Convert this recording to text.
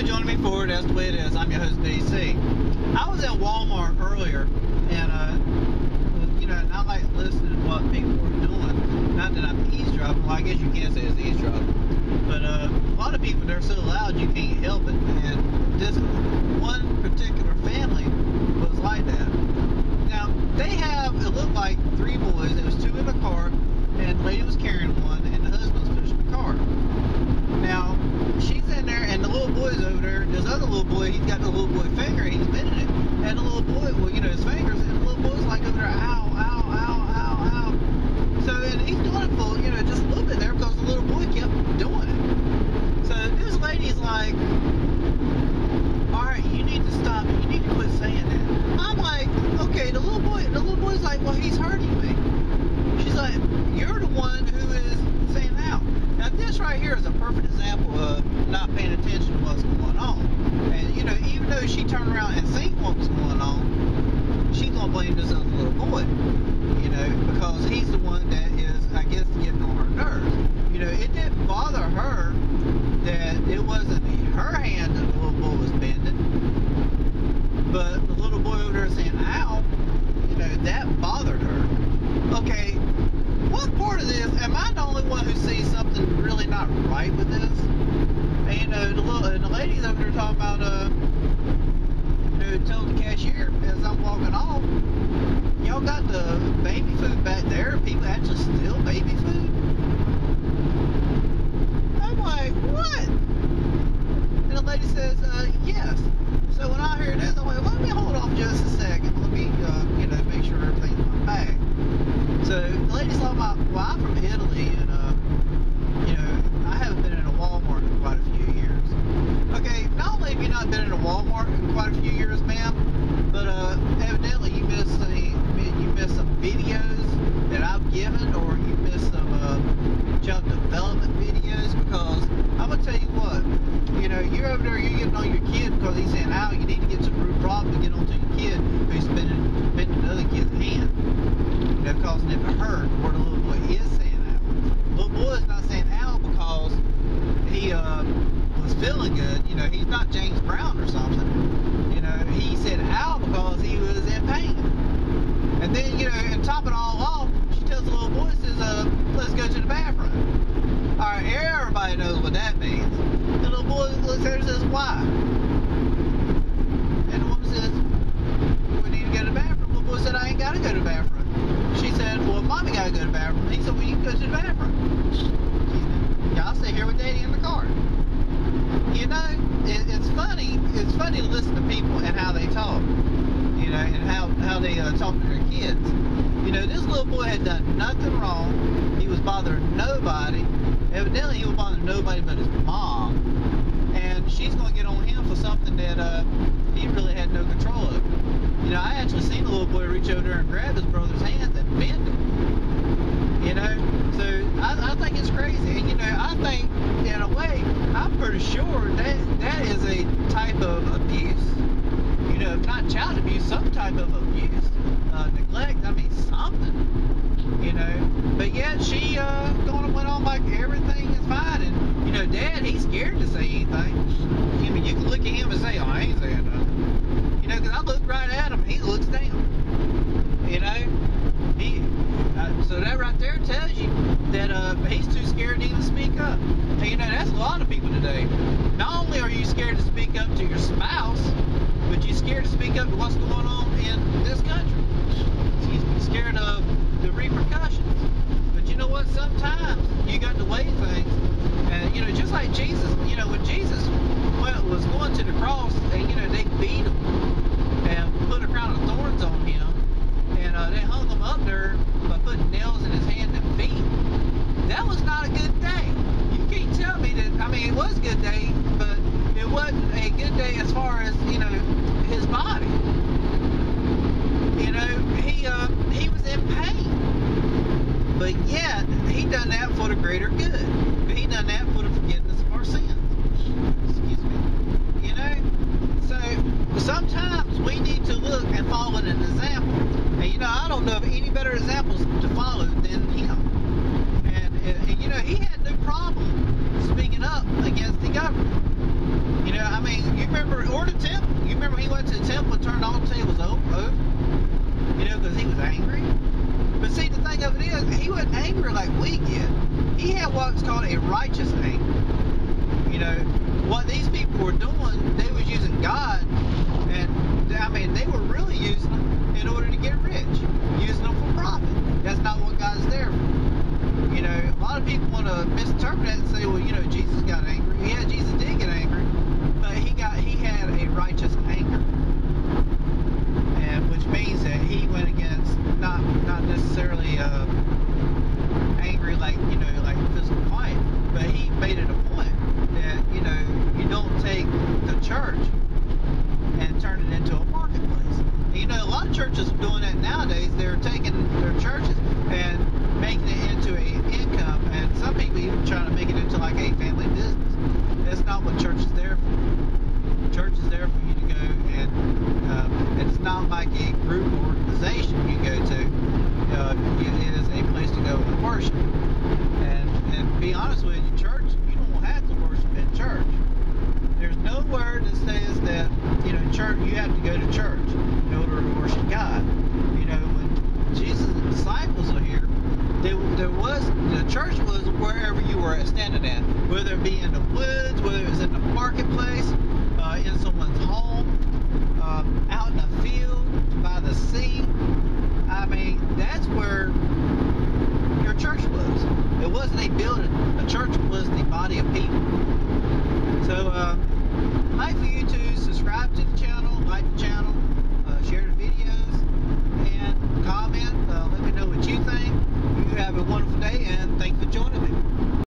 for joining me for. That's the way it is. I'm your host, BC. I was at Walmart earlier, and uh, you know, I like listening to what people are doing. Not that I'm eavesdropping. Well, I guess you can't say it's eavesdropping, but uh, a lot of people they're so loud you can't help it. And this one particular family was like that. Now they have it looked like three boys. There was two in the car, and the lady was carrying one, and the husband's pushing the car. Now, she's in there, and the little boy's over there. This other little boy, he's got the little boy finger, and he's bending it. And the little boy, well, you know, his fingers, and the little boy's like over there, ow, ow, ow, ow, ow. So, and he's doing it for, you know, just a little bit there because the little boy kept doing it. So, this lady's like, all right, you need to stop it. You need to quit saying that. I'm like, okay, the little boy, the little boy's like, well, he's hurting me. She's like, you're the one who is saying out. Now, this right here is a perfect example of not paying attention to what's going on. And, you know, even though she turned around and seen what was going on, she's going to blame this other little boy, you know, because he's the one that is, I guess, getting on her nerves. You know, it didn't bother her that it wasn't her hand that the little boy was bending, but the little boy over there saying, ow, you know, that bothered her. Okay, what part of this, am I the only one who sees something really not right with this? And, you know, the little, and the ladies over there talking about, uh, you know, telling the cashier as I'm walking off, y'all got the baby food back there. People actually steal baby food. I'm like, what? And the lady says, uh, yes. So when I heard this, I'm like, let me hold off just a second. Let me, uh, you know, make sure everything's in my bag. So the lady's talking about, well, I'm from Italy, and uh, you know, I haven't been in a Walmart in quite a few years. Okay, not only have you not been in a Walmart in quite a few years, ma'am, but uh, evidently you missed some, you missed some videos that I've given, or you missed some uh, junk development videos. Because I'm gonna tell you what, you know, you're over there, you're getting on your kid because "Ow, you need to get some root problem to get onto your kid who's bending, bending another kid's hand." you know, causing it to hurt, where the little boy is saying. The little boy is not saying ow because he uh, was feeling good. You know, he's not James Brown or something. You know, he said ow because he was in pain. And then, you know, and top it all off, she tells the little boy, says, uh, let's go to the bathroom. All right, everybody knows what that means. The little boy looks at her and says, why? And the woman says, we need to go to the bathroom. The little boy said, I ain't got to go to the bathroom. She said, well, mommy got to go to the bathroom. He said, well, you can go to the bathroom. Y'all stay here with daddy in the car. You know, it, it's funny. It's funny to listen to people and how they talk. You know, and how, how they uh, talk to their kids. You know, this little boy had done nothing wrong. He was bothering nobody. Evidently, he was bothering nobody but his mom. And she's going to get on him for something that uh, he really had no control over. You know, I actually seen the little boy reach over there and grab his brother's hand and bend it. You know, so I, I think it's crazy. And you know, I think in a way, I'm pretty sure that that is a type of abuse. You know, not child abuse, some type of abuse, uh, neglect. I mean, something. You know, but yet she uh, going went on like everything is fine. And you know, Dad, he's scared to say anything. I mean, you can look at him and say, "Oh, I ain't saying nothing." You know, because I looked right at him, he looks down. You know, he. Uh, so that right there tells you that uh, he's too scared to even speak up. And you know, that's a lot of people today. Not only are you scared to speak up to your spouse, but you're scared to speak up to what's going on in this country. Me, scared of the repercussions. But you know what? Sometimes you got to weigh things. And you know, just like Jesus, you know, when Jesus went, was going to the cross, and you know, they beat him and put a crown of thorns on him, and uh, they hung him up there by putting nails in his hand and feet. That was not a good day. You can't tell me that. I mean, it was a good day, but it wasn't a good day as far as you know his body. You know, he uh, he was in pain, but yet he done that for the greater good. He done that for the forgiveness of our sins. Excuse me. You know, so sometimes we need to look and follow an example. And you know, I don't know of any better examples to follow than him. And, and, and you know, he had no problem speaking up against the government. You know, I mean, wasn't angry like we get. He had what's called a righteous anger. You know, what these people were doing, they was using God, and I mean, they were really using them in order to get rich, using them for profit. That's not what God's there for. You know, a lot of people want to misinterpret that and say, well, you know, Jesus got angry. Yeah, Jesus did get angry, but he got he had a righteous anger, and which means that he went against not not necessarily uh, angry like you know like physical fight, but he made it a point that you know you don't take the church and turn it into a marketplace. And, you know, a lot of churches are doing that nowadays. They're taking their churches and making it into a income, and some people even trying to make it into like a family business. That's not what church is there for. Church is there for you to go and uh, it's not like a group or organization you go to. Uh, it is a place to go and worship. And and be honest with you, church, you don't have to worship in church. There's no word that says that you know church you have to go to church in order to worship God. You know when Jesus' disciples are here, there, there was the church was wherever you were standing at, whether it be in the woods, whether it was in the marketplace, uh, in someone's home, um, out in the field, by the sea. I mean, that's where your church was. It wasn't a building. A church was the body of people. So, uh, I'd for you to subscribe to the channel, like the channel, uh, share the videos, and comment. Uh, let me know what you think. You have a wonderful day, and thanks for joining me.